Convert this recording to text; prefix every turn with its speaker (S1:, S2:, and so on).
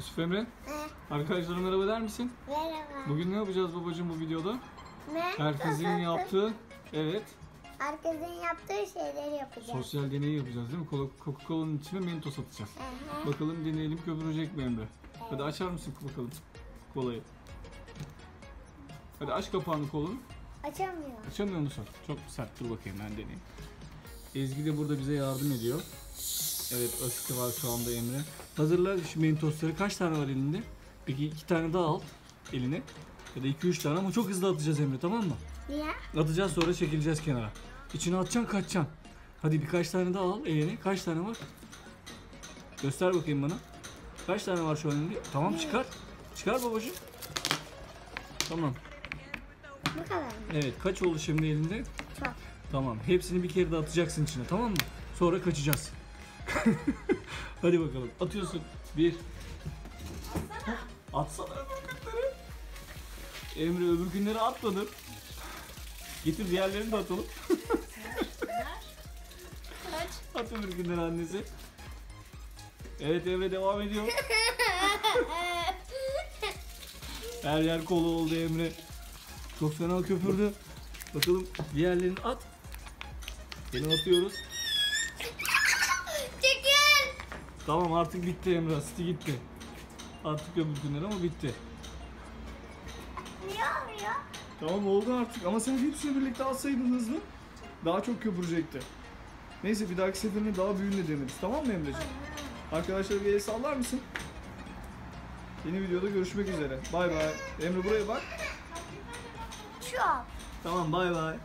S1: Yusuf Emre,
S2: Ne?
S1: arkadaşlara merhaba der misin?
S2: Merhaba.
S1: Bugün ne yapacağız babacığım bu videoda?
S2: Ne?
S1: Herkesin yaptığı, evet,
S2: Herkesin yaptığı şeyleri yapacağız.
S1: sosyal deney yapacağız değil mi? Coca- Coca-Cola'nın içine mentos atacağız.
S2: Hı.
S1: Bakalım deneyelim köpürecek mi Emre? Hadi açar mısın bakalım kolayı? Hadi aç kapağını kolun.
S2: Açamıyor.
S1: Açamıyor musun? Çok sert dur bakayım ben deneyeyim. Ezgi de burada bize yardım ediyor. Evet Özgü var şu anda Emre. Hazırla şu mentosları. Kaç tane var elinde? Peki iki tane daha al eline. Ya da iki üç tane ama çok hızlı atacağız Emre tamam mı?
S2: Niye?
S1: Atacağız sonra çekileceğiz kenara. İçine atacaksın kaçacaksın. Hadi birkaç tane daha al eline. Kaç tane var? Göster bakayım bana. Kaç tane var şu an elinde? Tamam çıkar. Çıkar babacığım. Tamam.
S2: Bu kadar mı?
S1: Evet kaç oldu şimdi elinde?
S2: Çok.
S1: Tamam. Hepsini bir kere de atacaksın içine tamam mı? Sonra kaçacağız. Hadi bakalım. Atıyorsun. Bir. Atsana öbür günleri. Emre öbür günleri atmadın. Getir diğerlerini de atalım. At öbür günleri annesi. Evet Emre devam ediyor. Her yer kolu oldu Emre. Çok fena köpürdü. Bakalım diğerlerini at. Yine atıyoruz. Tamam artık bitti Emre. Asiti gitti. Artık öbür günler ama bitti.
S2: Niye olmuyor?
S1: Tamam oldu artık ama sen hepsini birlikte atsaydın hızlı daha çok köpürecekti. Neyse bir dahaki seferinde daha büyüğünü deneriz. Tamam mı Emreciğim? Arkadaşlar bir el sallar mısın? Yeni videoda görüşmek üzere. Bay bay. Emre buraya bak.
S2: Çok.
S1: Tamam bay bay.